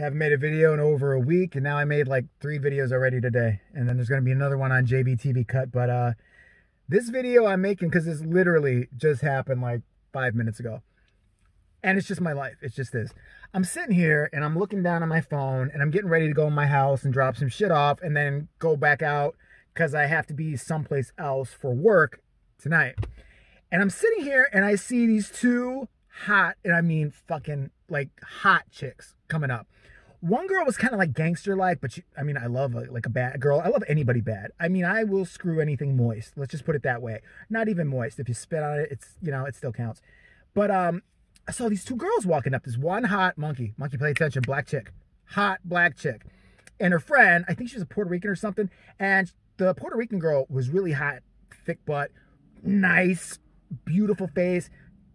haven't made a video in over a week, and now I made like three videos already today. And then there's gonna be another one on JVTV Cut. But uh, this video I'm making because this literally just happened like five minutes ago, and it's just my life. It's just this. I'm sitting here and I'm looking down on my phone, and I'm getting ready to go in my house and drop some shit off, and then go back out because I have to be someplace else for work tonight. And I'm sitting here and I see these two hot, and I mean fucking like hot chicks coming up. One girl was kind of like gangster like, but she, I mean, I love a, like a bad girl. I love anybody bad. I mean, I will screw anything moist. Let's just put it that way. Not even moist. If you spit on it, it's, you know, it still counts. But um, I saw these two girls walking up. This one hot monkey, monkey, pay attention, black chick, hot black chick. And her friend, I think she was a Puerto Rican or something. And the Puerto Rican girl was really hot, thick butt, nice, beautiful face.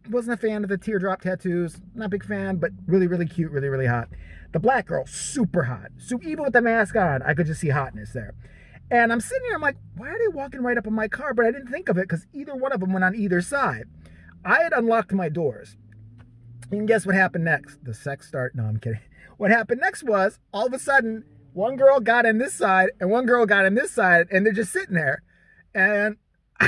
Wasn't a fan of the teardrop tattoos. Not a big fan, but really, really cute, really, really hot. The black girl, super hot. So even with the mask on, I could just see hotness there. And I'm sitting here, I'm like, why are they walking right up in my car? But I didn't think of it because either one of them went on either side. I had unlocked my doors. And guess what happened next? The sex start. No, I'm kidding. What happened next was all of a sudden, one girl got in this side and one girl got in this side, and they're just sitting there. And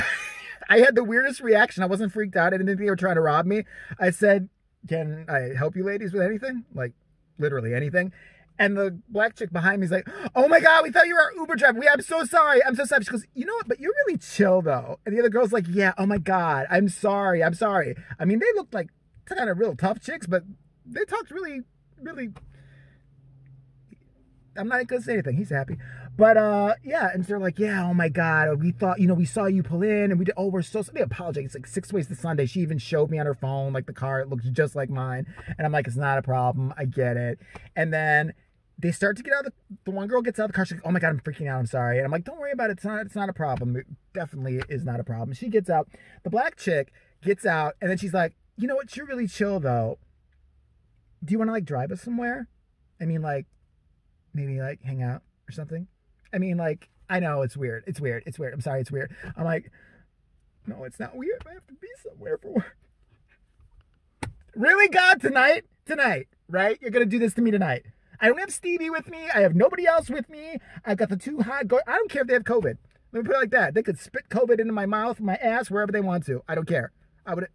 I had the weirdest reaction. I wasn't freaked out. I didn't think they were trying to rob me. I said, Can I help you ladies with anything? Like, literally anything. And the black chick behind me is like, Oh my God, we thought you were our Uber driver. We, I'm so sorry. I'm so sorry. She goes, You know what? But you're really chill though. And the other girl's like, Yeah, oh my God. I'm sorry. I'm sorry. I mean, they looked like kind of real tough chicks, but they talked really, really. I'm not gonna say anything. He's happy. But uh, yeah, and they're like, yeah, oh my god, we thought, you know, we saw you pull in, and we did. Oh, we're so. They apologize. It's like six ways to Sunday. She even showed me on her phone, like the car, it looks just like mine, and I'm like, it's not a problem. I get it. And then they start to get out. Of the, the one girl gets out of the car. She's like, oh my god, I'm freaking out. I'm sorry. And I'm like, don't worry about it. It's not. It's not a problem. It definitely is not a problem. She gets out. The black chick gets out, and then she's like, you know what? You're really chill though. Do you want to like drive us somewhere? I mean, like maybe like hang out or something. I mean, like, I know it's weird. It's weird. It's weird. I'm sorry, it's weird. I'm like, no, it's not weird. I have to be somewhere for work. Really, God, tonight? Tonight, right? You're gonna do this to me tonight. I don't have Stevie with me. I have nobody else with me. I've got the two hot go. I don't care if they have COVID. Let me put it like that. They could spit COVID into my mouth, my ass, wherever they want to. I don't care. I would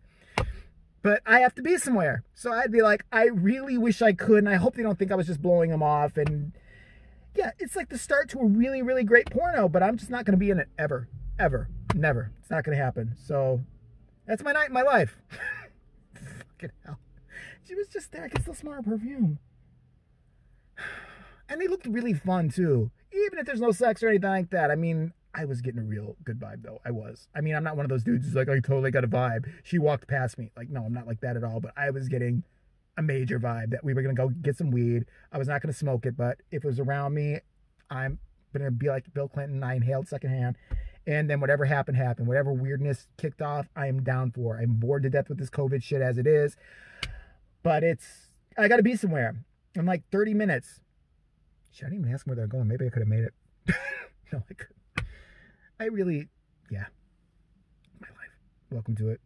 but I have to be somewhere. So I'd be like, I really wish I could, and I hope they don't think I was just blowing them off and yeah, it's like the start to a really, really great porno, but I'm just not going to be in it ever, ever, never. It's not going to happen. So that's my night, in my life. Fucking hell. She was just there. I can still smell her perfume. And they looked really fun too. Even if there's no sex or anything like that. I mean, I was getting a real good vibe though. I was. I mean, I'm not one of those dudes who's like, I totally got a vibe. She walked past me. Like, no, I'm not like that at all. But I was getting a major vibe that we were gonna go get some weed. I was not gonna smoke it, but if it was around me, I'm gonna be like Bill Clinton. I inhaled secondhand, and then whatever happened happened. Whatever weirdness kicked off, I am down for. I'm bored to death with this COVID shit as it is, but it's I gotta be somewhere. I'm like 30 minutes. Shit, I didn't even ask them where they're going. Maybe I could have made it. no, I could. I really, yeah. My life. Welcome to it.